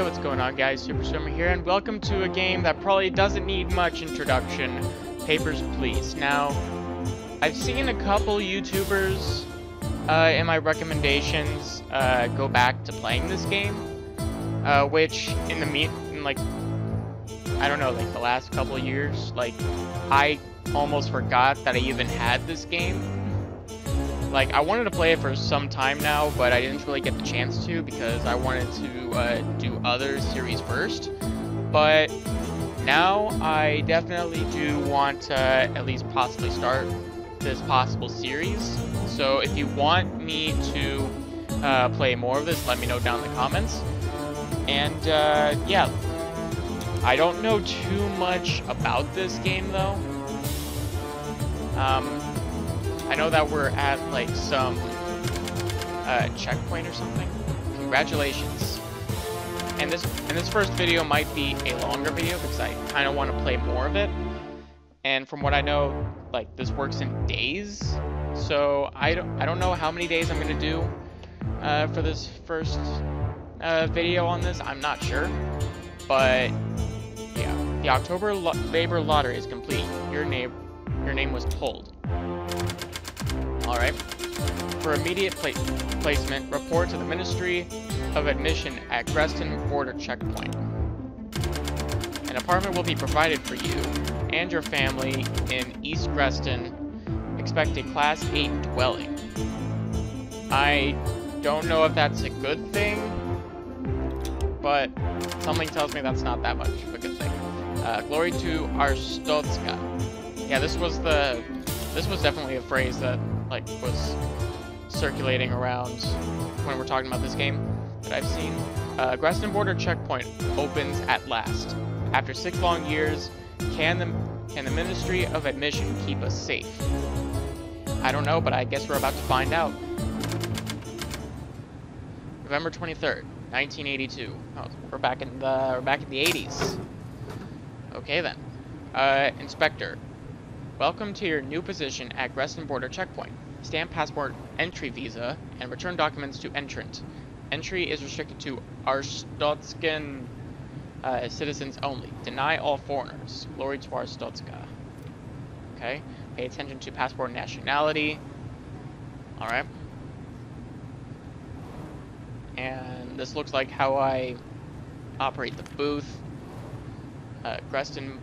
Hey, what's going on guys? Super Swimmer here, and welcome to a game that probably doesn't need much introduction, Papers, Please. Now, I've seen a couple YouTubers uh, in my recommendations uh, go back to playing this game, uh, which in the meet, in like, I don't know, like the last couple years, like, I almost forgot that I even had this game. Like, I wanted to play it for some time now, but I didn't really get the chance to because I wanted to uh, do other series first. But now I definitely do want to at least possibly start this possible series. So if you want me to uh, play more of this, let me know down in the comments. And uh, yeah, I don't know too much about this game though. Um, I know that we're at like some uh, checkpoint or something. Congratulations. And this and this first video might be a longer video because I kind of want to play more of it. And from what I know, like this works in days. So I don't I don't know how many days I'm gonna do uh, for this first uh, video on this. I'm not sure, but yeah, the October lo labor lottery is complete. Your name your name was pulled. Alright. For immediate pla placement, report to the Ministry of Admission at Grestin Border Checkpoint. An apartment will be provided for you and your family in East Grestin. Expect a Class 8 dwelling. I don't know if that's a good thing, but something tells me that's not that much of a good thing. Uh, glory to Arstotzka. Yeah, this was the... This was definitely a phrase that like was circulating around when we're talking about this game that I've seen. Uh, Grestin Border Checkpoint opens at last. After six long years, can the, can the Ministry of Admission keep us safe? I don't know, but I guess we're about to find out. November 23rd, 1982. Oh, we're back in the we're back in the 80s. Okay then. Uh, Inspector, Welcome to your new position at Grestin Border Checkpoint. Stamp passport entry visa and return documents to entrant. Entry is restricted to Arstotzkan uh, citizens only. Deny all foreigners. Glory to Arstotzka. Okay. Pay attention to passport nationality. Alright. And this looks like how I operate the booth. Uh, Grestin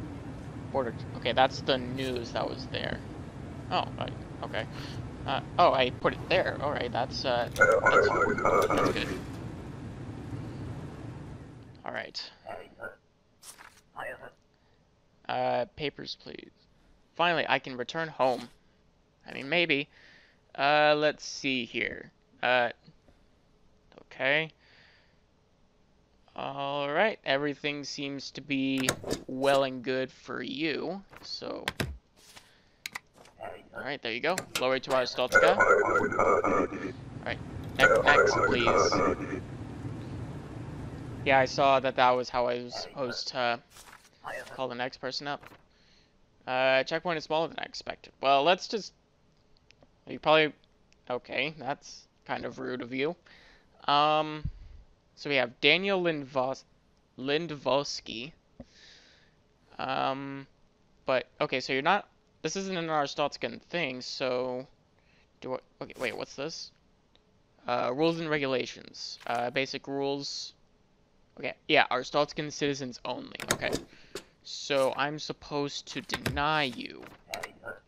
Border. Okay, that's the news that was there. Oh, right. Okay. Uh, oh, I put it there. All right, that's uh, that's, that's good. All right. Uh, papers, please. Finally, I can return home. I mean, maybe. Uh, let's see here. Uh, okay. Alright, everything seems to be well and good for you, so... Alright, there you go. Glory to Arstotzka. Alright, next, next, please. Yeah, I saw that that was how I was supposed to call the next person up. Uh, checkpoint is smaller than I expected. Well, let's just... You probably... Okay, that's kind of rude of you. Um... So we have Daniel Lindvos Lindvosky. Um, but okay, so you're not. This isn't an Arstotzkan thing, so do what? Okay, wait, what's this? Uh, rules and regulations. Uh, basic rules. Okay, yeah, Arstotzkan citizens only. Okay, so I'm supposed to deny you.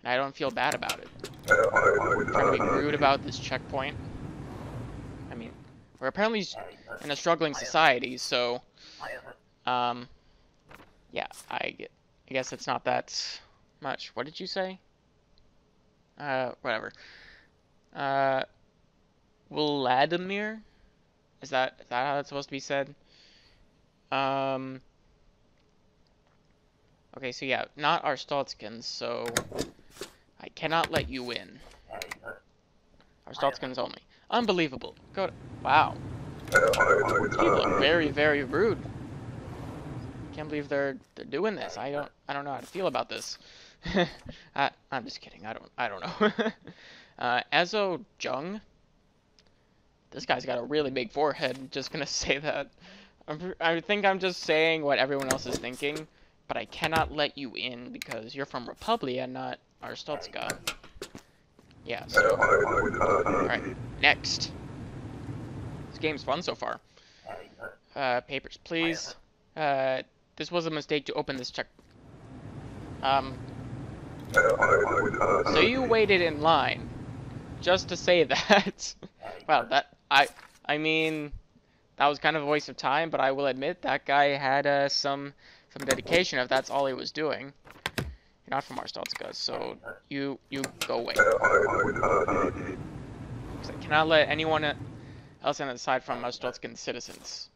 I don't feel bad about it. I'm trying to be rude about this checkpoint. I mean, we're apparently in a struggling society, so, um, yeah, I, I guess it's not that much. What did you say? Uh, whatever. Uh, Vladimir? Is that, is that how that's supposed to be said? Um, okay, so yeah, not our Arstotzkans, so I cannot let you in. Arstotzkans only. Unbelievable. Go to, wow. People are very, very rude. Can't believe they're they're doing this. I don't I don't know how to feel about this. I I'm just kidding. I don't I don't know. uh, Ezo Jung. This guy's got a really big forehead. Just gonna say that. I'm, I think I'm just saying what everyone else is thinking, but I cannot let you in because you're from Republia, not Arstotzka. Yeah, so... Alright, next. This game's fun so far. Uh, papers, please. Uh, this was a mistake to open this check. Um... So you waited in line just to say that. well, that... I... I mean... That was kind of a waste of time, but I will admit that guy had uh, some some dedication if that's all he was doing. You're not from Arstotzka, so you you go away. I cannot let anyone else in aside from Arstotzkan citizens.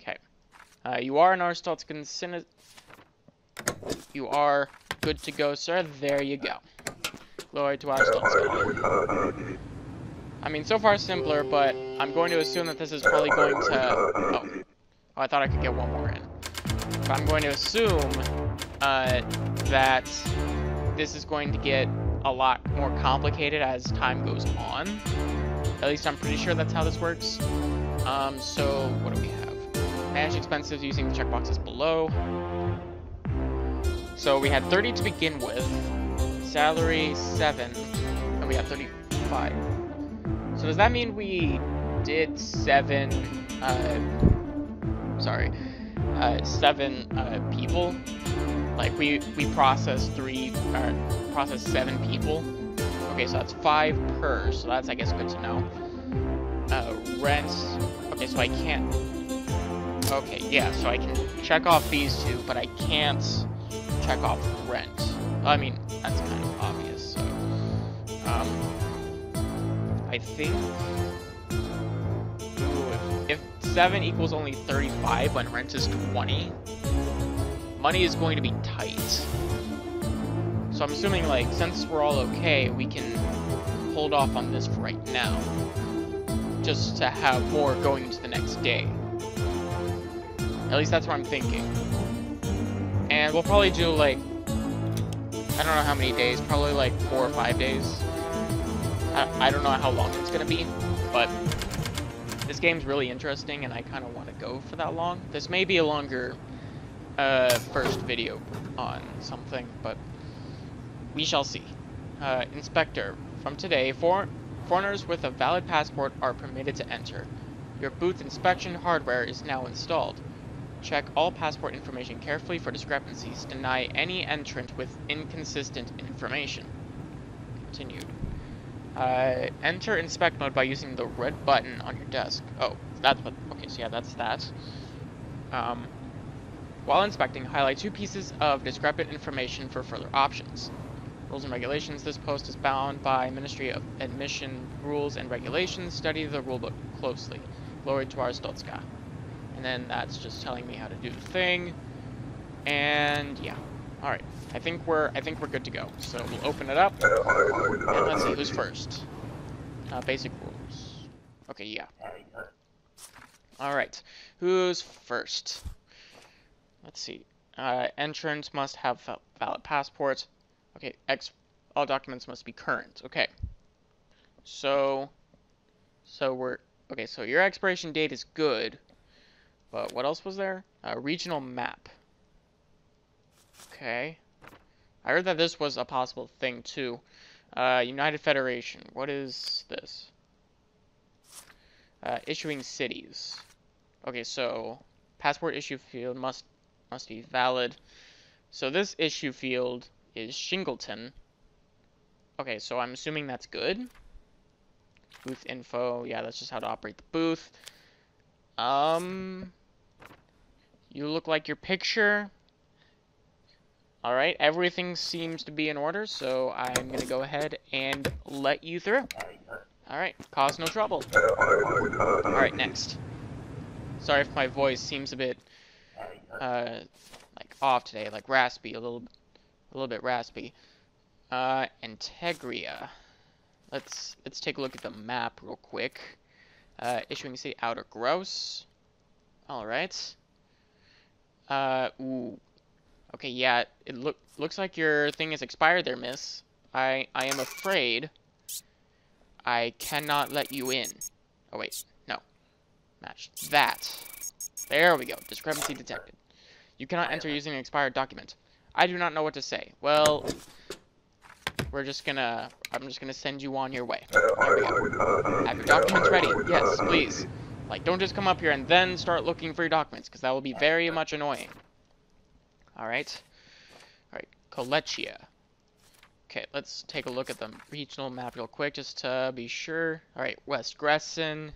Okay. Uh, you are an Arstotzkan citizen. You are good to go, sir. There you go. Glory to Arstotzka. I mean, so far simpler, but I'm going to assume that this is probably going to... Oh. oh I thought I could get one more in. But I'm going to assume uh, that this is going to get a lot more complicated as time goes on. At least I'm pretty sure that's how this works. Um, so, what do we have? Manage expenses using the checkboxes below. So we had 30 to begin with, salary 7, and we have 35. So does that mean we did seven, uh, sorry, uh, seven uh, people? Like we we processed three, or processed seven people. Okay, so that's five per. So that's I guess good to know. Uh, rent. Okay, so I can't. Okay, yeah, so I can check off these two, but I can't check off rent. I mean, that's kind of obvious. So, um, I think... Ooh, if, if 7 equals only 35 when rent is 20, money is going to be tight. So I'm assuming, like, since we're all okay, we can hold off on this for right now. Just to have more going into the next day. At least that's what I'm thinking. And we'll probably do, like, I don't know how many days, probably like four or five days. I, I don't know how long it's to be, but this game's really interesting, and I kind of want to go for that long. This may be a longer uh, first video on something, but we shall see. Uh, Inspector, from today, for foreigners with a valid passport are permitted to enter. Your booth inspection hardware is now installed. Check all passport information carefully for discrepancies. Deny any entrant with inconsistent information. Continued. Uh, enter inspect mode by using the red button on your desk. Oh, that's what, okay, so yeah, that's that. Um, while inspecting, highlight two pieces of discrepant information for further options. Rules and regulations. This post is bound by Ministry of Admission rules and regulations. Study the rulebook closely. Glory to Arstotzka. And then that's just telling me how to do the thing. And yeah. Alright. I think we're I think we're good to go. So we'll open it up. And let's see who's first. Uh, basic rules. Okay, yeah. Alright. Who's first? Let's see. Uh, entrance must have valid passport. Okay, X all documents must be current. Okay. So so we're okay, so your expiration date is good. But what else was there? A regional map. Okay. I heard that this was a possible thing too. Uh, United Federation. What is this? Uh, issuing cities. Okay, so passport issue field must must be valid. So this issue field is Shingleton. Okay, so I'm assuming that's good. Booth info. Yeah, that's just how to operate the booth. Um, you look like your picture. Alright, everything seems to be in order, so I'm going to go ahead and let you through. Alright, cause no trouble. Alright, next. Sorry if my voice seems a bit, uh, like, off today, like raspy, a little, a little bit raspy. Uh, Antegria. Let's, let's take a look at the map real quick. Uh, issuing city Outer Grouse. Alright. Uh, ooh, Okay, yeah, it look looks like your thing is expired there, miss. I I am afraid I cannot let you in. Oh wait, no. Match that. There we go. Discrepancy detected. You cannot enter using an expired document. I do not know what to say. Well, we're just gonna, I'm just gonna send you on your way. There we go. Have your documents ready. Yes, please. Like, don't just come up here and then start looking for your documents, because that will be very much annoying. Alright. Alright, Kolechia. Okay, let's take a look at the regional map real quick, just to be sure. Alright, West Gresson.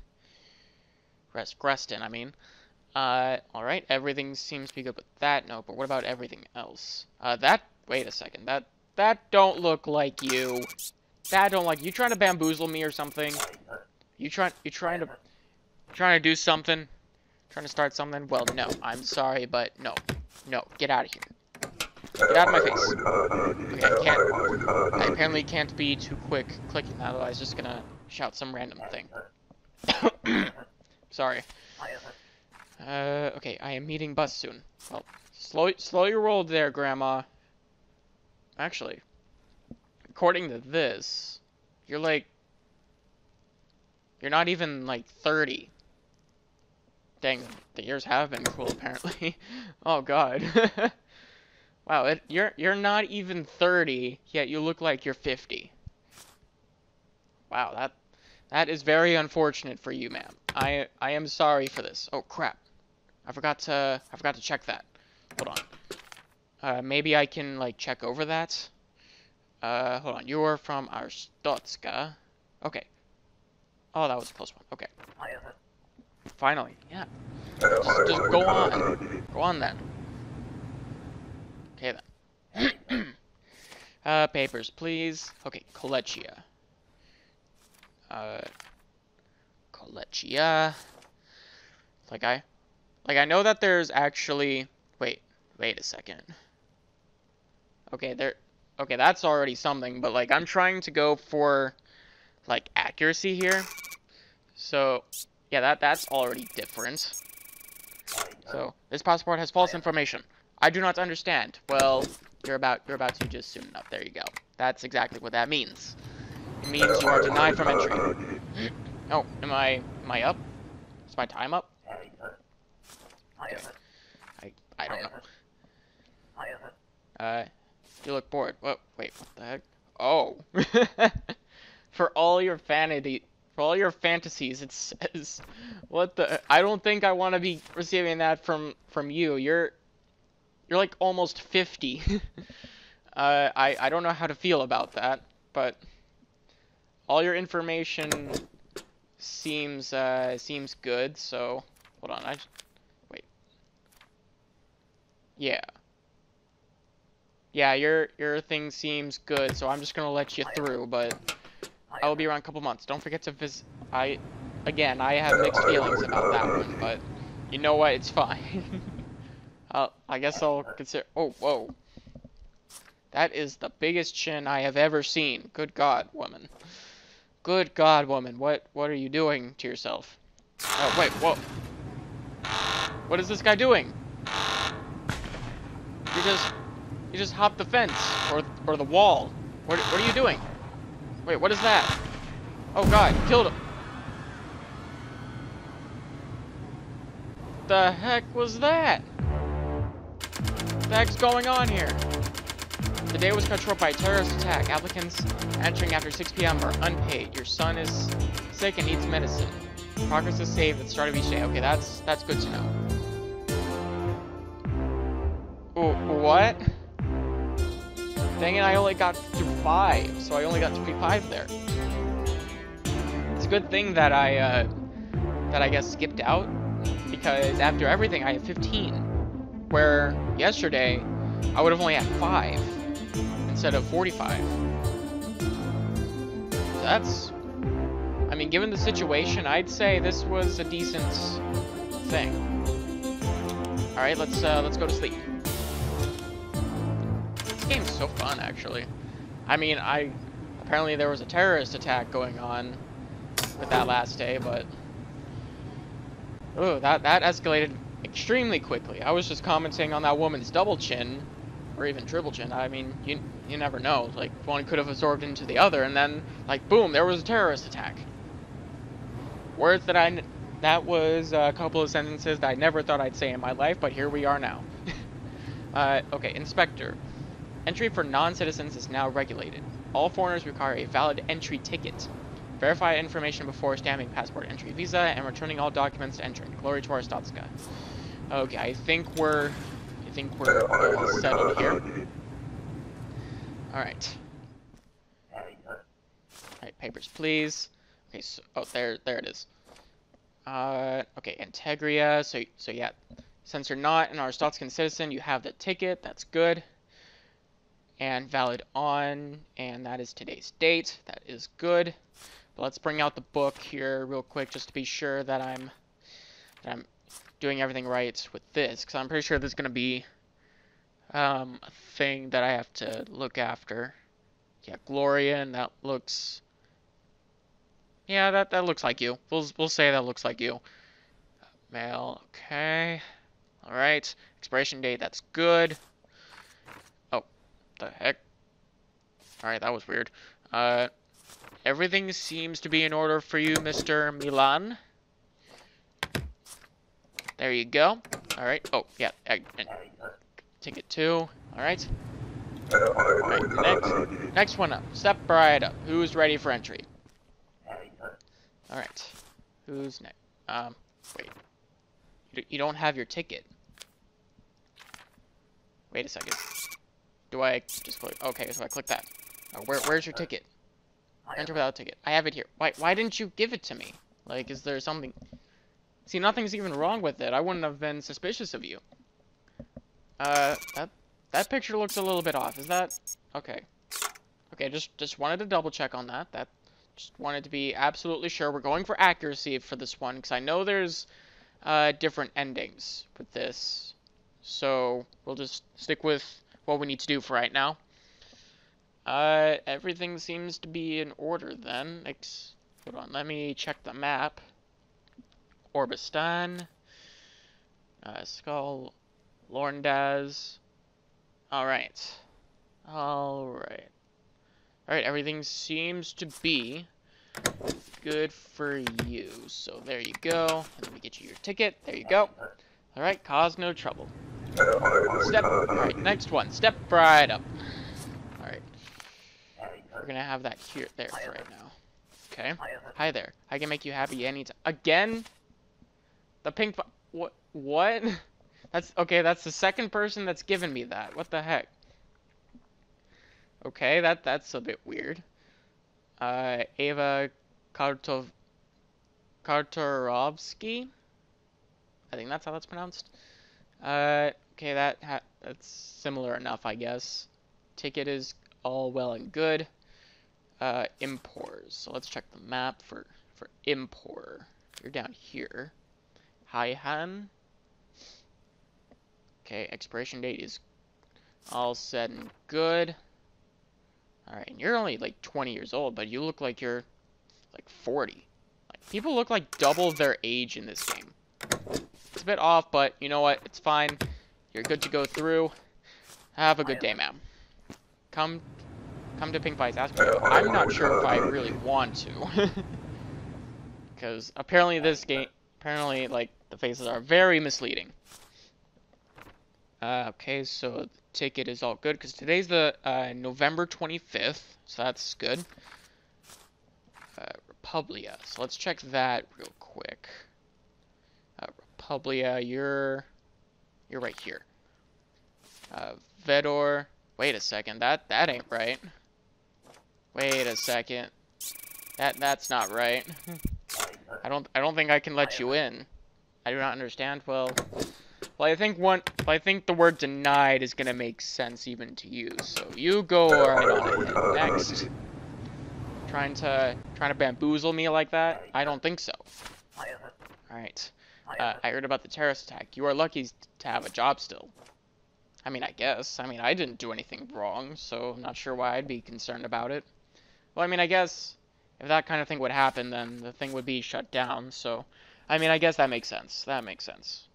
West Grestin, I mean. Uh, alright, everything seems to be good with that. No, but what about everything else? Uh, that, wait a second, that, that don't look like you. That don't like, you trying to bamboozle me or something? You trying, you trying to, trying to do something? Trying to start something? Well, no, I'm sorry, but no. No, get out of here. Get out of my face. Okay, I can't, I apparently can't be too quick clicking that, otherwise just gonna shout some random thing. sorry. Uh, okay, I am meeting bus soon. Well, slow, slow your roll there, Grandma. Actually, according to this, you're like, you're not even like 30. Dang, the years have been cruel, apparently. oh God. wow, it, you're you're not even 30, yet you look like you're 50. Wow, that that is very unfortunate for you, ma'am. I I am sorry for this. Oh crap. I forgot to I forgot to check that. Hold on. Uh, maybe I can like check over that. Uh, hold on. You're from Arstotzka. Okay. Oh, that was a close one. Okay. Finally, yeah. Just, just go on. Go on then. Okay then. uh, papers, please. Okay, Kolechia. Uh. Like I, like, I know that there's actually... Wait, wait a second. Okay, there... Okay, that's already something, but, like, I'm trying to go for, like, accuracy here. So, yeah, that that's already different. So, this passport has false information. I do not understand. Well, you're about you're about to just soon enough. There you go. That's exactly what that means. It means you are denied from entry. Oh, am I am I up? Is my time up? I I don't know. Uh, you look bored. What? Wait, what the heck? Oh. for all your vanity, for all your fantasies, it says, what the? I don't think I want to be receiving that from from you. You're you're like almost 50. uh, I I don't know how to feel about that, but all your information seems uh seems good. So hold on, I. Just, wait. Yeah. Yeah, your your thing seems good, so I'm just gonna let you through, but I will be around a couple months. Don't forget to visit. I, again, I have mixed feelings about that one, but you know what? It's fine. uh, I guess I'll consider. Oh, whoa. That is the biggest chin I have ever seen. Good God, woman. Good God, woman. What what are you doing to yourself? Oh, wait, whoa. What is this guy doing? You just, you just hop the fence or or the wall. What what are you doing? Wait, what is that? Oh God, killed him. The heck was that? The heck's going on here? The day was short by a terrorist attack. Applicants entering after 6 p.m. are unpaid. Your son is sick and needs medicine. Progress is saved at the start of each day. Okay, that's that's good to know. what? Dang it, I only got to 5, so I only got 25 there. It's a good thing that I, uh, that I guess skipped out, because after everything I have 15, where yesterday I would have only had 5 instead of 45. That's, I mean, given the situation, I'd say this was a decent thing. All right, let's uh, let's go to sleep game's so fun, actually. I mean, I apparently there was a terrorist attack going on with that last day, but oh, that that escalated extremely quickly. I was just commenting on that woman's double chin, or even triple chin. I mean, you you never know. Like one could have absorbed into the other, and then like boom, there was a terrorist attack. Words that I that was a couple of sentences that I never thought I'd say in my life, but here we are now. uh, okay, Inspector. Entry for non-citizens is now regulated. All foreigners require a valid entry ticket. Verify information before stamping passport entry visa and returning all documents to entering. Glory to Arstotzka. Okay, I think we're... I think we're all settled here. Alright. Alright, papers please. Okay, so... Oh, there, there it is. Uh, okay, Antegria. So, so yeah, since you're not an Arstotzkan citizen, you have the ticket. That's good. And valid on, and that is today's date. That is good. But let's bring out the book here real quick just to be sure that I'm that I'm doing everything right with this, because I'm pretty sure there's gonna be um, a thing that I have to look after. Yeah, Gloria, and that looks yeah, that, that looks like you. We'll, we'll say that looks like you. Mail, okay. Alright. Expiration date, that's good. The heck? Alright, that was weird. Uh, everything seems to be in order for you, Mr. Milan. There you go. Alright, oh, yeah. Ticket two. Alright. Next, next one up. Step right up. Who's ready for entry? Alright. Who's next? Um, wait. You don't have your ticket. Wait a second. Do I just click? Okay, so I click that. Oh, where, where's your ticket? Enter without ticket. I have it here. Why, why didn't you give it to me? Like, is there something... See, nothing's even wrong with it. I wouldn't have been suspicious of you. Uh, that, that picture looks a little bit off. Is that... Okay. Okay, just, just wanted to double check on that. That, just wanted to be absolutely sure. We're going for accuracy for this one, because I know there's uh, different endings with this. So we'll just stick with what we need to do for right now. Uh, everything seems to be in order then. Ex hold on, let me check the map. Orbistan. Uh, Skull. Lorndaz. Alright. Alright. Alright, everything seems to be good for you. So there you go. Let me get you your ticket. There you go. Alright, cause no trouble. Step, alright, next one. Step right up. Alright. We're gonna have that here, there for right now. Okay. Hi there. I can make you happy anytime. Again? The pink, what, what? That's, okay, that's the second person that's given me that. What the heck? Okay, that that's a bit weird. Uh, Ava Kartov Kartorovsky. I think that's how that's pronounced. Uh, okay, that that's similar enough, I guess. Ticket is all well and good. Uh, impors. So let's check the map for for impor. You're down here. Haihan. Okay, expiration date is all set and good. Alright, and you're only like 20 years old, but you look like you're like 40. Like, people look like double their age in this game. It's a bit off, but you know what? It's fine. You're good to go through. Have a good day, ma'am. Come come to Pink Pies ask me. I'm not sure if I really want to. Because apparently this game, apparently, like, the faces are very misleading. Uh, okay, so ticket is all good because today's the uh, November 25th, so that's good. Uh, Republia, so let's check that real quick. Uh, Republia, you're you're right here. Uh, Vedor, wait a second, that that ain't right. Wait a second, that that's not right. I don't I don't think I can let you in. I do not understand. Well, well, I think one, I think the word denied is gonna make sense even to you. So you go right on. Next. Trying to, trying to bamboozle me like that? I don't think so. Alright. Uh, I heard about the terrorist attack. You are lucky to have a job still. I mean, I guess. I mean, I didn't do anything wrong, so I'm not sure why I'd be concerned about it. Well, I mean, I guess if that kind of thing would happen, then the thing would be shut down, so... I mean, I guess that makes sense. That makes sense.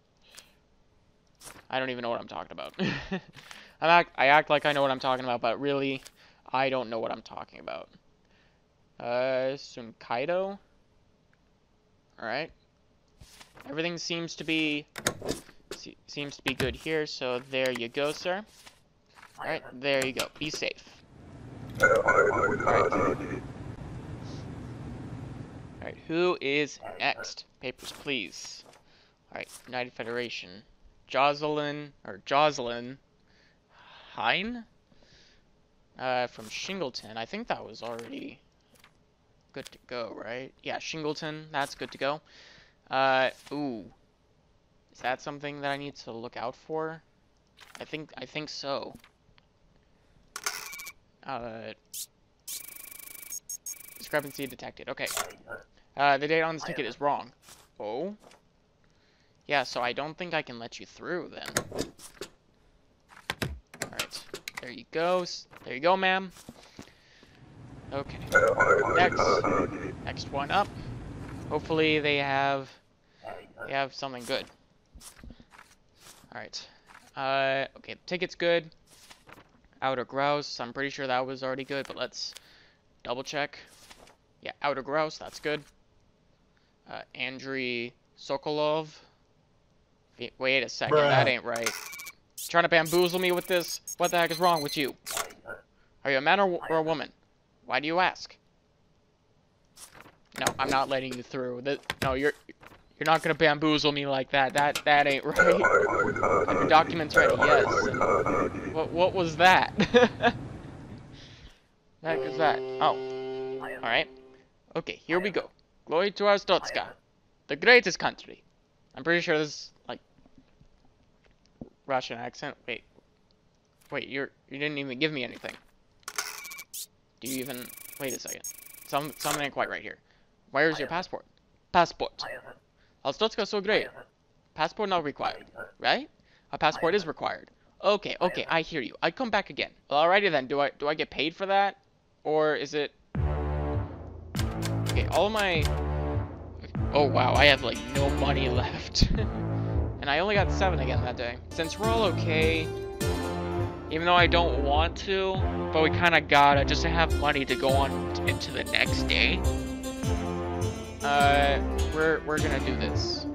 I don't even know what I'm talking about. I act, I act like I know what I'm talking about, but really, I don't know what I'm talking about. Uh, Tsunkeido? Alright. Everything seems to be se seems to be good here, so there you go, sir. Alright, there you go. Be safe. Alright. Alright, who is next? Papers, please. Alright, United Federation. Jocelyn, or Jocelyn Hein? Uh, from Shingleton. I think that was already good to go, right? Yeah, Shingleton, that's good to go. Uh, ooh. Is that something that I need to look out for? I think, I think so. Uh, discrepancy detected. Okay. Uh, the date on this ticket is wrong. Oh? Yeah, so I don't think I can let you through then. Alright. There you go. There you go, ma'am. Okay. Next. Next one up. Hopefully they have they have something good. Alright. Uh okay, ticket's good. Outer Grouse, I'm pretty sure that was already good, but let's double check. Yeah, Outer Grouse, that's good. Uh Andriy Sokolov. Wait a second, Bruh. that ain't right. Trying to bamboozle me with this? What the heck is wrong with you? Are you a man or, or a woman? Why do you ask? No, I'm not letting you through. The, no, you're you're not gonna bamboozle me like that. That that ain't right. Have your documents ready? Yes. what what was that? What is that? Oh. Alright. Okay, here we go. Glory to our Arstotzka. The greatest country. I'm pretty sure this is, like Russian accent. Wait. Wait, you're you didn't even give me anything. Do you even wait a second? Some something ain't quite right here. Where's your passport? Passport. Arstotzka so great. Passport not required, right? A passport is required. Okay, okay, I hear you. I come back again. Well, alrighty then. Do I do I get paid for that, or is it? Okay, all my. Oh wow, I have like no money left, and I only got seven again that day. Since we're all okay, even though I don't want to, but we kind of gotta just to have money to go on into the next day. Uh, we're, we're gonna do this.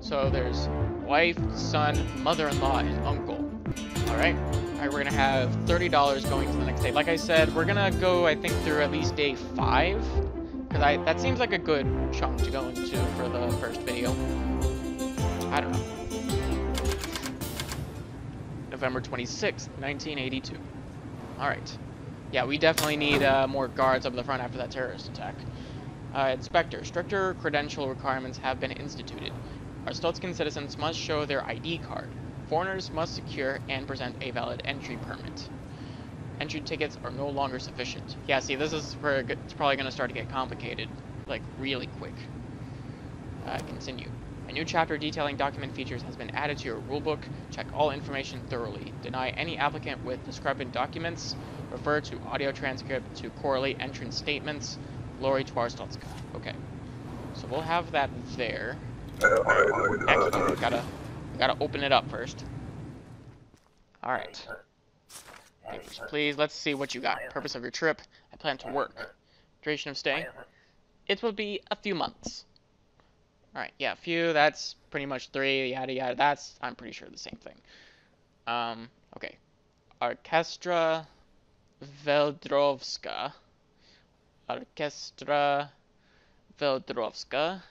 So there's wife, son, mother-in-law, and uncle. Alright? Alright, we're gonna have $30 going to the next day. Like I said, we're gonna go, I think, through at least day 5. Because I that seems like a good chunk to go into for the first video. I don't know. November 26th, 1982. Alright. Yeah, we definitely need uh, more guards up the front after that terrorist attack. Uh, Inspector, stricter credential requirements have been instituted. Arstotzkan citizens must show their ID card. Foreigners must secure and present a valid entry permit. Entry tickets are no longer sufficient. Yeah, see, this is where it's probably going to start to get complicated, like, really quick. Uh, continue. A new chapter detailing document features has been added to your rulebook. Check all information thoroughly. Deny any applicant with discrepant documents. Refer to audio transcript to correlate entrance statements. Glory to Arstotzka. Okay. So we'll have that there. Actually, we gotta, we gotta open it up first. Alright. Papers, please. Let's see what you got. Purpose of your trip. I plan to work. Duration of stay. It will be a few months. Alright, yeah, a few, that's pretty much three, yada yada. That's, I'm pretty sure, the same thing. Um, okay. Orchestra Veldrovska. Orchestra Veldrovska.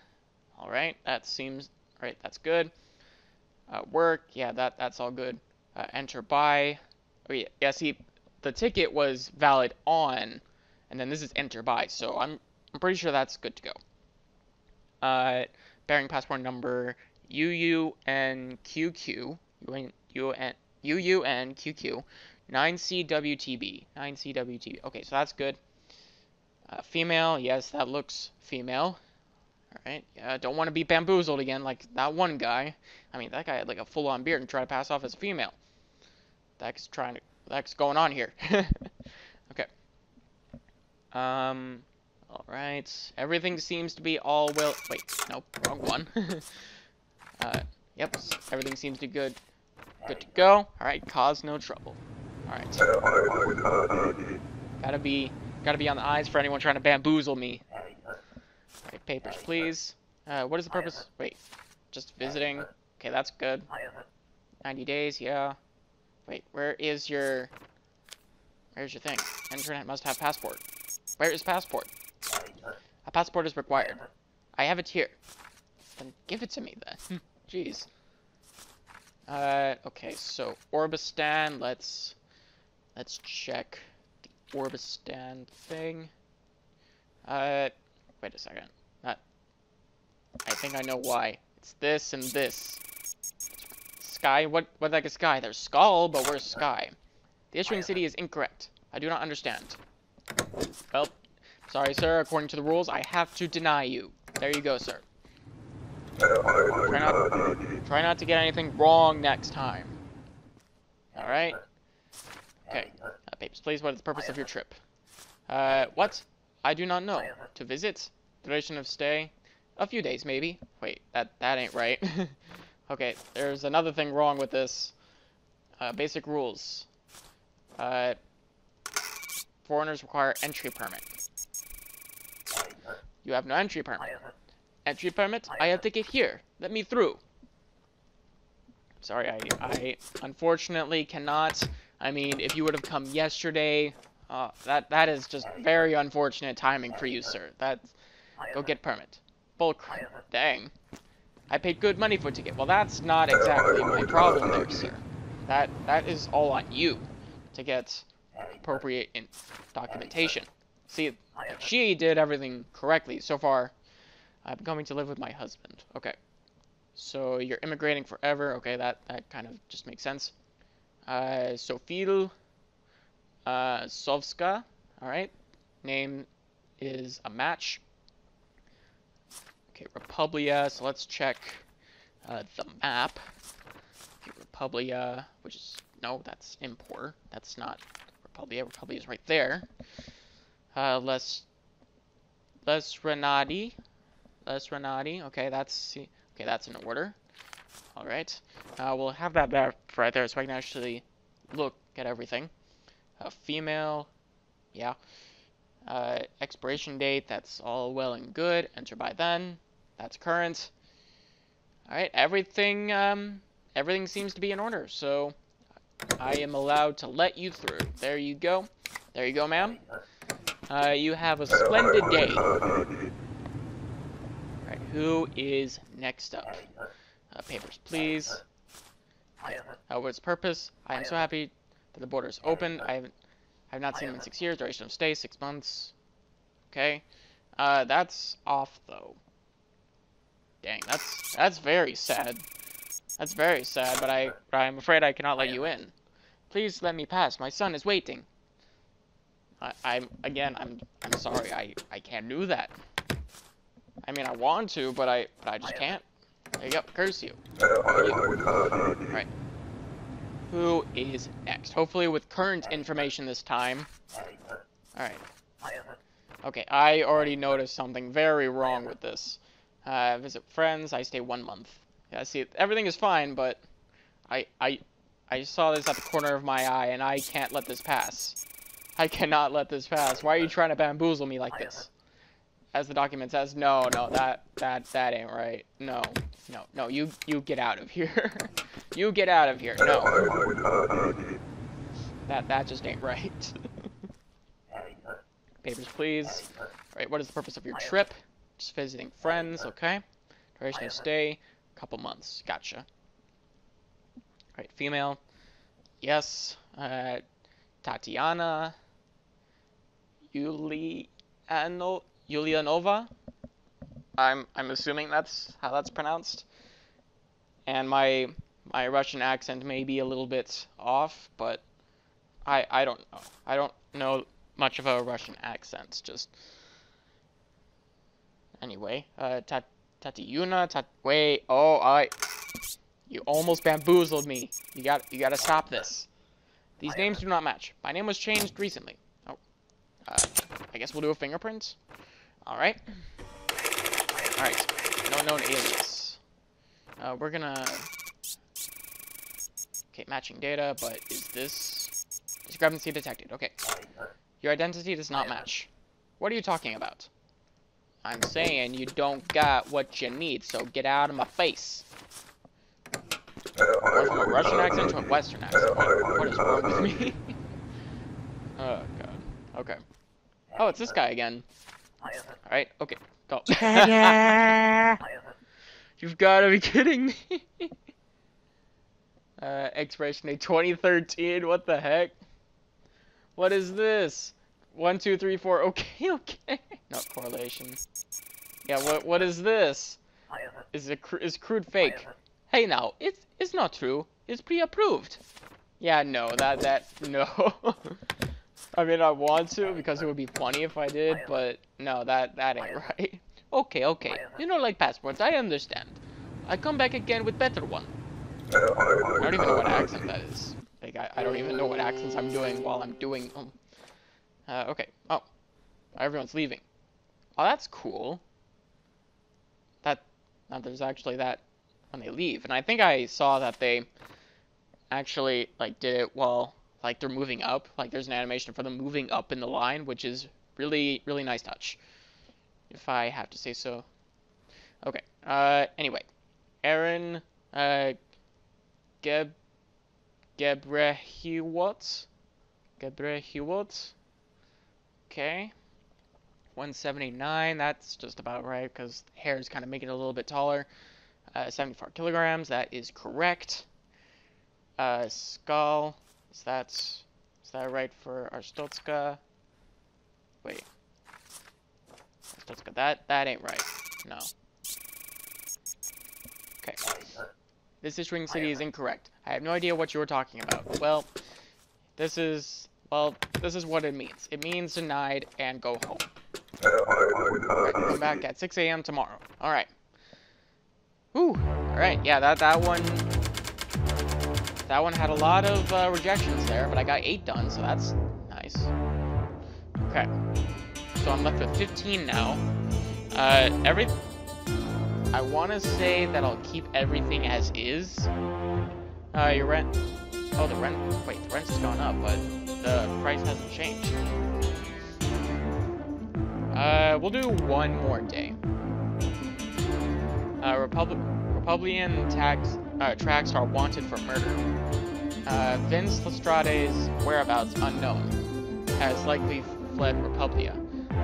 Alright, that seems, right, that's good. Uh, work, yeah, that that's all good. Uh, enter by, oh yeah, yeah, see, the ticket was valid on, and then this is enter by, so I'm, I'm pretty sure that's good to go. Uh, bearing passport number UUNQQ, UUNQQ, 9CWTB, 9CWTB. Okay, so that's good. Uh, female, yes, that looks female. Alright, yeah, don't want to be bamboozled again like that one guy. I mean, that guy had like a full-on beard and tried to pass off as a female. That's trying to, that's going on here. okay. Um, alright, everything seems to be all well, wait, nope, wrong one. uh, yep, everything seems to be good, good to go. Alright, cause no trouble. Alright. Gotta be Gotta be on the eyes for anyone trying to bamboozle me. Alright, papers, please. Uh, what is the purpose? Wait, just visiting. Okay, that's good. 90 days, yeah. Wait, where is your... Where's your thing? Internet must have passport. Where is passport? A passport is required. I have it here. Then give it to me then. Jeez. Uh, okay, so Orbistan, let's let's check Orbistan thing. Uh, wait a second. That I think I know why. It's this and this. Sky, what what the heck is sky? There's skull, but where's sky? The issuing city is incorrect. I do not understand. Well, sorry, sir. According to the rules, I have to deny you. There you go, sir. Try not, try not to get anything wrong next time. Alright? Okay. Papers, please. What is the purpose of your trip? Uh, what? I do not know. To visit? Duration of stay? A few days, maybe. Wait, that, that ain't right. okay, there's another thing wrong with this. Uh, basic rules. Uh, foreigners require entry permit. You have no entry permit. Entry permit? I have to get here. Let me through. Sorry, I, I unfortunately cannot. I mean, if you would have come yesterday, uh, that that is just very unfortunate timing for you, sir. That, go get permit. Bull Dang. I paid good money for a ticket. Well, that's not exactly my problem there, sir. That that is all on you to get appropriate documentation. See, she did everything correctly so far. I'm coming to live with my husband. Okay. So you're immigrating forever. Okay, that, that kind of just makes sense. Uh, Sofil uh, Sovska. Alright. Name is a match. Okay, Republia. So let's check uh, the map. Okay, Republia, which is... No, that's Impor. That's not Republia. Republia is right there. Uh, Les... Les Renati. Les Renati. Okay, that's okay. That's in order. All right. Uh, we'll have that there right there, so I can actually look at everything. Uh, female. Yeah. Uh, expiration date. That's all well and good. Enter by then. That's current. All right. Everything. Um. Everything seems to be in order. So I am allowed to let you through. There you go. There you go, ma'am. Uh, you have a splendid day. Alright, who is next up? Uh, papers, please. Uh, what's purpose? I am so happy that the border is open. I haven't, I have not seen him in six years. Duration of stay, six months. Okay. Uh, that's off, though. Dang, that's, that's very sad. That's very sad, but I, I'm afraid I cannot let you in. Please let me pass. My son is waiting. I, I'm, again, I'm, I'm sorry. I, I can't do that. I mean, I want to, but I, but I just can't. There you go. Curse you. Right. Who is next? Hopefully with current information this time. Alright. Okay, I already noticed something very wrong with this. Uh, visit friends, I stay one month. Yeah, see, everything is fine, but I, I, I saw this at the corner of my eye, and I can't let this pass. I cannot let this pass. Why are you trying to bamboozle me like this? As the document says, no, no, that, that, that ain't right. No, no, no, you, you get out of here. you get out of here. No. That, that just ain't right. Papers, please. Alright, what is the purpose of your trip? Just visiting friends, okay. Duration of stay, couple months. Gotcha. Alright, female. Yes. Uh, Tatiana. Yuliano Yulianova. I'm I'm assuming that's how that's pronounced. And my my Russian accent may be a little bit off, but I I don't know. I don't know much of a Russian accent. Just anyway, uh, Tat Tatiuna, Tat. Wait, oh I. You almost bamboozled me. You got you got to stop this. These names do not match. My name was changed recently. Oh, uh, I guess we'll do a fingerprint. Alright. Alright. No known alias. Uh, we're gonna... Okay, matching data, but is this... Discrepancy detected. Okay. Your identity does not match. What are you talking about? I'm saying you don't got what you need, so get out of my face. From a Russian accent to a Western accent. What is wrong with me? oh god. Okay. Oh, it's this guy again. Alright, okay, go. You've gotta be kidding me. uh, expiration date 2013, what the heck? What is this? One, two, three, four, okay, okay. Not correlation. Yeah, what what is this? Is it cr is crude fake? Hey now, it's it's not true. It's pre-approved. Yeah, no, that that no. I mean, I want to because it would be funny if I did, but no, that that ain't right. Okay, okay. You know, like passports, I understand. I come back again with better one. I don't even know what accent that is. Like, I, I don't even know what accents I'm doing while I'm doing them. Uh, okay. Oh. Everyone's leaving. Oh, that's cool. That, now there's actually that when they leave. And I think I saw that they actually, like, did it while, like, they're moving up. Like, there's an animation for them moving up in the line, which is really, really nice touch. If I have to say so. Okay. Uh, anyway. Aaron, uh, Geb, Gebrehiwot? Gebrehiwot? Okay. 179, that's just about right, because hair is kind of making it a little bit taller. Uh, 74 kilograms, that is correct. Uh, skull, is that, is that right for Arstotzka? Wait. Arstotzka, that, that ain't right. No. Okay. This is Ring City is incorrect. I have no idea what you were talking about. Well, this is, well, this is what it means. It means denied and go home. Right, come back at 6 a.m. tomorrow. Alright. Ooh. Alright, yeah, that, that one... That one had a lot of uh, rejections there, but I got 8 done, so that's nice. Okay. So I'm left with 15 now. Uh, every... I want to say that I'll keep everything as is. Uh, your rent... Oh, the rent... Wait, the rent's gone up, but the price hasn't changed. Uh, we'll do one more day. Uh, Republic... Republican tax, uh, tracks are wanted for murder. Uh, Vince Lestrade's whereabouts unknown. Has likely fled Republia.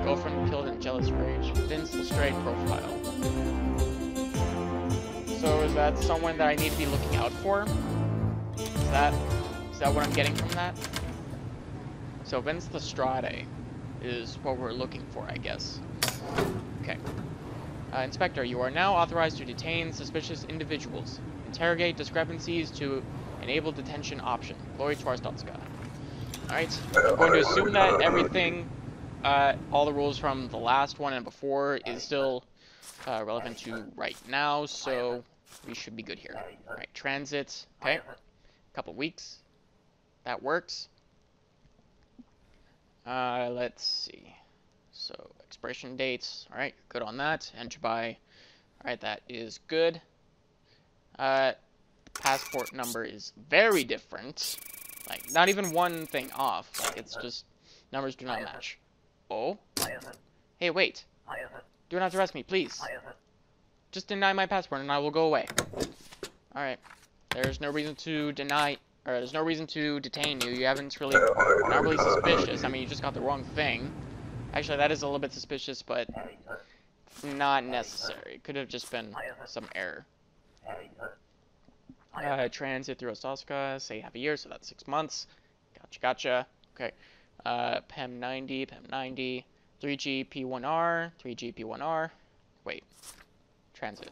Girlfriend killed in jealous rage. Vince Lestrade profile. So is that someone that I need to be looking out for? Is that is that what I'm getting from that? So Vince Lestrade is what we're looking for, I guess. Okay. Uh, Inspector, you are now authorized to detain suspicious individuals. Interrogate discrepancies to enable detention option. Glory to Arstotzka. Alright, I'm going to assume that everything, uh, all the rules from the last one and before is still uh, relevant to right now, so we should be good here. Alright, transit, okay, couple weeks, that works. Uh, let's see, so expiration dates, alright, good on that, enter by, alright, that is good. Uh, passport number is very different, like, not even one thing off, like, it's just, numbers do not match. Oh? Hey, wait. Do not arrest me, please. Just deny my passport and I will go away. Alright. There's no reason to deny, or there's no reason to detain you. You haven't really, not really suspicious. I mean, you just got the wrong thing. Actually, that is a little bit suspicious, but not necessary. It could have just been some error. Uh, transit through Osaska, say half a year, so that's six months. Gotcha, gotcha. Okay. Uh, PEM 90, PEM 90, 3G P1R, 3G P1R. Wait. Transit.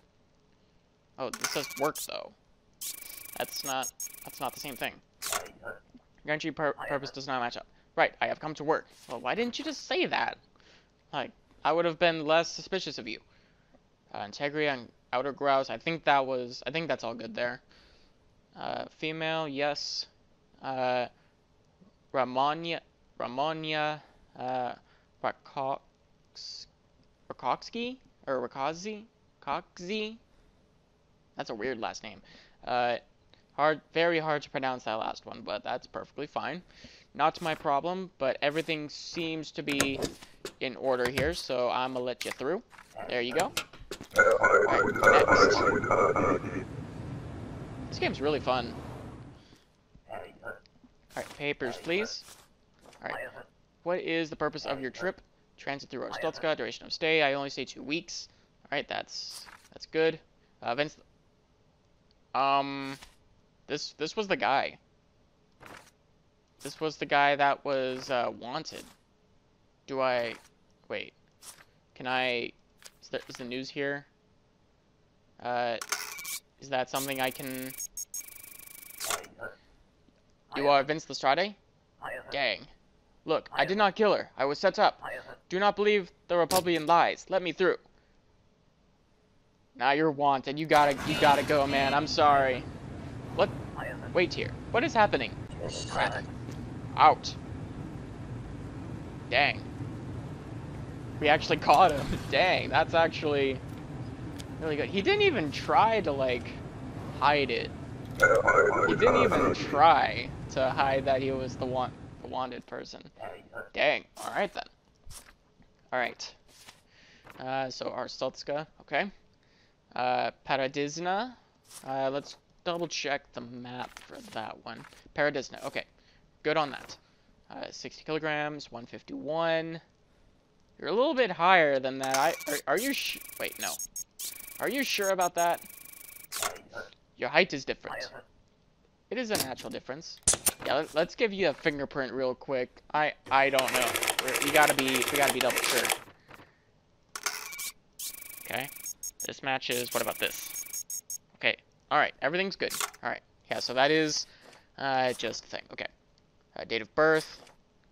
Oh, this says work though. That's not, that's not the same thing. Guarantee pur purpose does not match up. Right, I have come to work. Well, why didn't you just say that? Like, I would have been less suspicious of you. Uh, integrity on outer grouse. I think that was, I think that's all good there. Uh, female, yes. Uh, Ramonia, Ramonia, uh, Rakox, Rakoxki? Or Rakazi? Coxy? That's a weird last name. Uh, hard, very hard to pronounce that last one, but that's perfectly fine. not my problem, but everything seems to be in order here, so I'm gonna let you through. There you go. This game's really fun. Alright, papers, please. Alright, what is the purpose of your trip? Transit through Arstotzka, duration of stay. I only stay two weeks. Alright, that's that's good. Uh, Vince, um, this this was the guy. This was the guy that was uh, wanted. Do I, wait, can I, is, the news here? Uh, is that something I can, you are Vince Lestrade? Gang. Look, I did not kill her. I was set up. Do not believe the Republican lies. Let me through. Now you're wanted. You gotta, you gotta go, man. I'm sorry. What? Wait here. What is happening? Crap. Out. Dang. We actually caught him. Dang, that's actually really good. He didn't even try to, like, hide it. He didn't even try to hide that he was the the wanted person. Dang. Alright then. Alright. Uh, so Arstotzka, okay. Uh, Paradizna. Uh, let's double check the map for that one. Paradizna, okay. Good on that. Uh, 60 kilograms, 151. You're a little bit higher than that. I Are, are you Wait, no. Are you sure about that? Your height is different. It is a natural difference. Yeah, let, us give you a fingerprint real quick. I I don't know. We're, we gotta be we gotta be double sure. Okay. This matches. What about this? Okay. All right. Everything's good. All right. Yeah. So that is uh, just a thing. Okay. Uh, date of birth.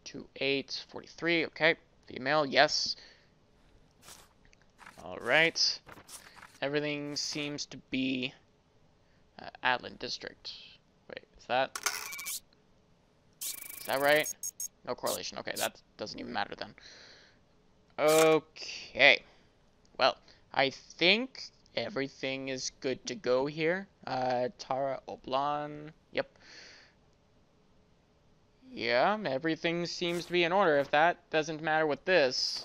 2843. Okay. Female. Yes. All right. Everything seems to be uh, District. Wait, is that... Is that right? No correlation. Okay, that doesn't even matter then. Okay. Well, I think everything is good to go here. Uh, Tara Oblan. Yep. Yeah, everything seems to be in order. If that doesn't matter with this,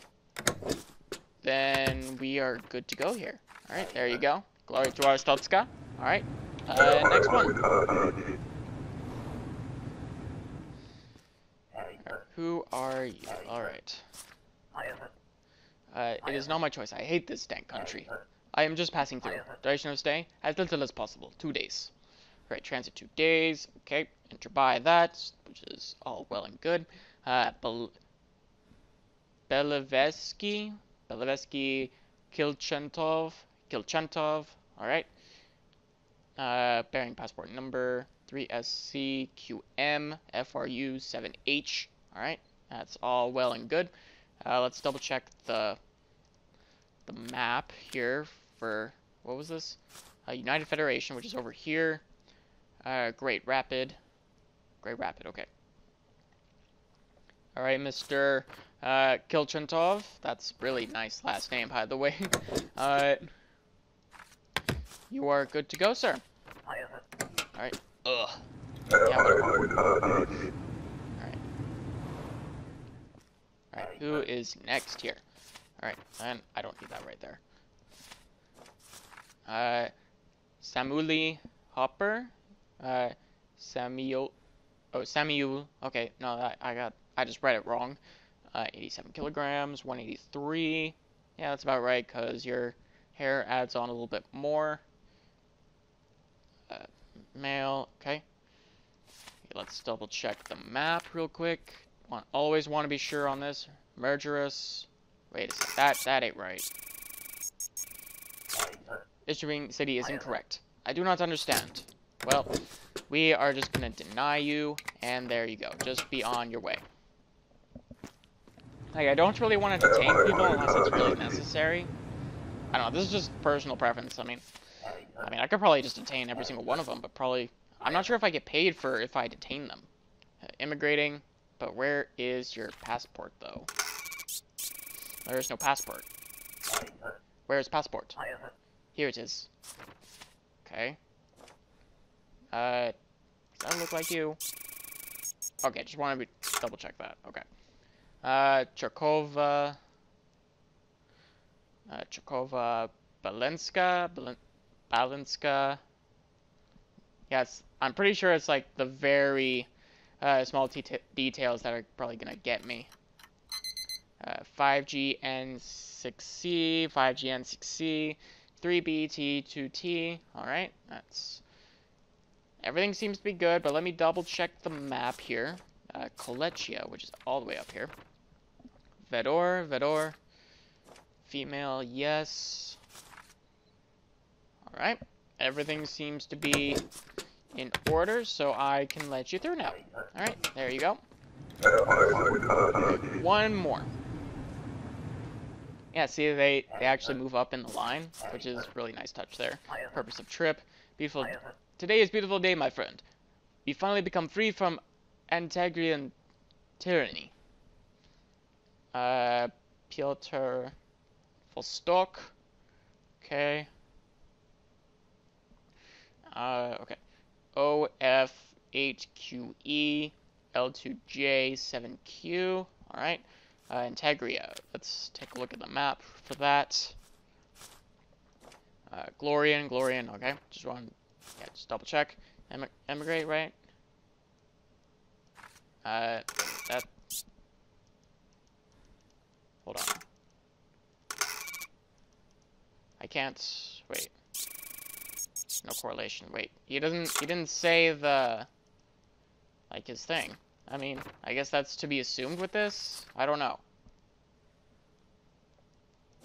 then we are good to go here. Alright, there you go. Glory to Arstotzka. Alright, uh, next one. Who are you? Alright. Uh, it is not my choice. I hate this dank country. I am just passing through. Duration of stay? As little as possible. Two days. Right, transit two days. Okay, enter by that, which is all well and good. Uh, Bel? Belevesky Kilchentov? Kilchentov. Alright. Uh, bearing passport number 3SCQM FRU7H. Alright, that's all well and good. Uh, let's double check the the map here for, what was this? Uh, United Federation, which is over here. Uh, Great Rapid. Great Rapid, okay. Alright, Mr. Uh, Kilchentov. That's really nice last name, by the way. uh, you are good to go, sir. Alright. Ugh. Yeah, Alright. Alright, who is next here? Alright, and I don't need that right there. Uh, Samuli Hopper? Uh, Samuel... Oh, Samuel... Okay, no, I, I got... I just read it wrong. Uh, 87 kilograms, 183. Yeah, that's about right, because your hair adds on a little bit more. Uh, male, okay. Let's double check the map real quick. Want, always want to be sure on this. Mergerous. Wait a sec, that, that ain't right. Issuing city is incorrect. I do not understand. Well, we are just gonna deny you, and there you go. Just be on your way. Like, I don't really want to detain people unless it's really necessary. I don't know, this is just personal preference. I mean, I mean, I could probably just detain every single one of them, but probably... I'm not sure if I get paid for if I detain them. Uh, immigrating, but where is your passport, though? There is no passport. Where is passport? Here it is. Okay. Uh, does that look like you? Okay, just wanted to double check that. Okay. Uh, Chakova. Uh, Chakova Balenska. Balenska. Yes, I'm pretty sure it's like the very uh, small details that are probably going to get me. Uh, 5GN6C, 5GN6C, 3BT2T. Alright, that's... Everything seems to be good, but let me double check the map here. Uh, which is all the way up here. Vedor, Vedor. Female, yes. Alright. Everything seems to be in order, so I can let you through now. Alright, there you go. One more. Yeah, see, they, they actually move up in the line, which is really nice touch there. Purpose of trip. Beautiful. Today is beautiful day, my friend. We finally become free from Antegrian tyranny. Uh, Piotr Vostok. Okay. Uh, okay. OF8QE L2J7Q. Alright. Uh, Antegria. Let's take a look at the map for that. Uh, Glorian, Glorian, okay. Just want yeah, just double check. Em emigrate, right? Uh, that... Hold on. I can't... Wait. No correlation. Wait, he doesn't... He didn't say the... Like, his thing. I mean, I guess that's to be assumed with this? I don't know.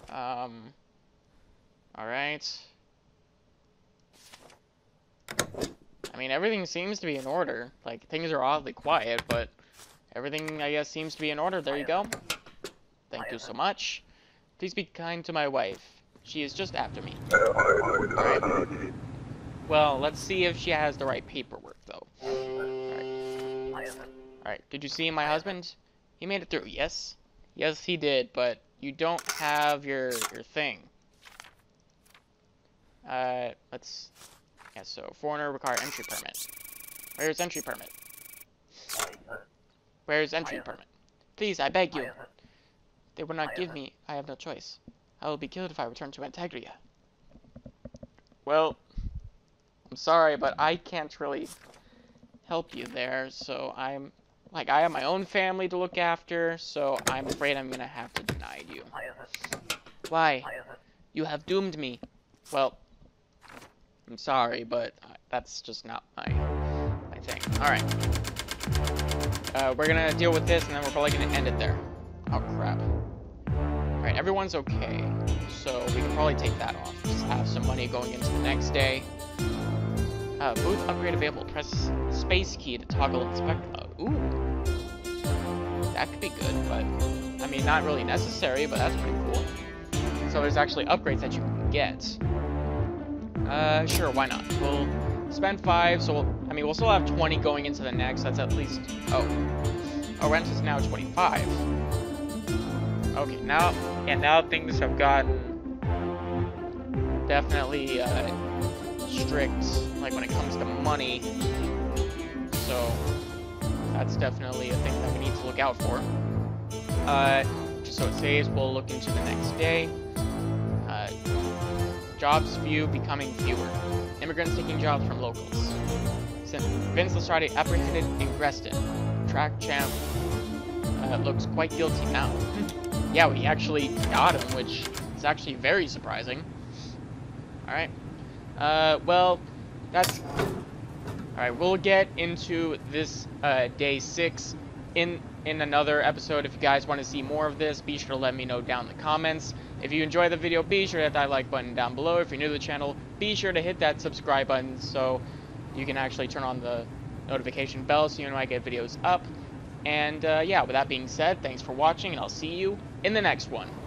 Um... Alright. I mean, everything seems to be in order. Like, things are oddly quiet, but everything, I guess, seems to be in order. There you go. Thank you so much. Please be kind to my wife. She is just after me. Alright. Well, let's see if she has the right paperwork, though. Alright. Did you see my husband? He made it through, yes? Yes, he did, but you don't have your, your thing. Uh, let's... Yeah, so foreigner require entry permit. Where's entry permit? Where's entry permit? Please, I beg you. They will not give me. I have no choice. I will be killed if I return to Antegria. Well, I'm sorry, but I can't really help you there, so I'm... Like, I have my own family to look after, so I'm afraid I'm gonna have to deny you. Why? You have doomed me. Well, I'm sorry, but that's just not my, my thing. Alright. Uh, we're gonna deal with this, and then we're probably gonna end it there. Oh, crap. Alright, everyone's okay. So we can probably take that off. Just have some money going into the next day. Uh, booth upgrade available. Press space key to toggle inspect mode. Ooh. That could be good, but... I mean, not really necessary, but that's pretty cool. So there's actually upgrades that you can get. Uh, sure, why not? We'll spend five, so we'll, I mean, we'll still have 20 going into the next. That's at least, oh. Oh, rent is now 25. Okay, now, yeah, now things have gotten definitely, uh, strict, like when it comes to money. So, that's definitely a thing that we need to look out for. Uh, just so it saves, we'll look into the next day. Jobs few becoming fewer. Immigrants taking jobs from locals. Since Vince Lestrade apprehended in Grestin. Track champ uh, looks quite guilty now. yeah, we actually got him, which is actually very surprising. Alright. Uh, well, that's... Alright, we'll get into this uh, day 6 in, in another episode. If you guys want to see more of this, be sure to let me know down in the comments. If you enjoyed the video, be sure to hit that like button down below. If you're new to the channel, be sure to hit that subscribe button so you can actually turn on the notification bell so you know I get videos up. And uh, yeah, with that being said, thanks for watching, and I'll see you in the next one.